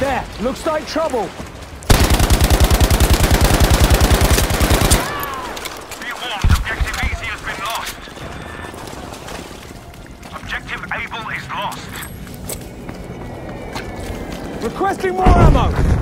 There, looks like trouble. Requesting more ammo.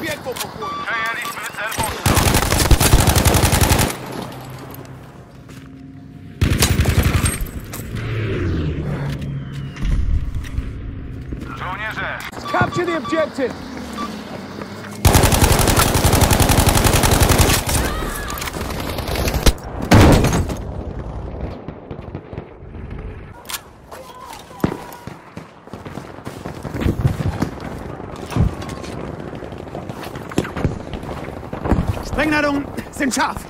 Przejęliśmy cel mocno. Żołnierze, Capture the objective. Sprengladungen sind scharf!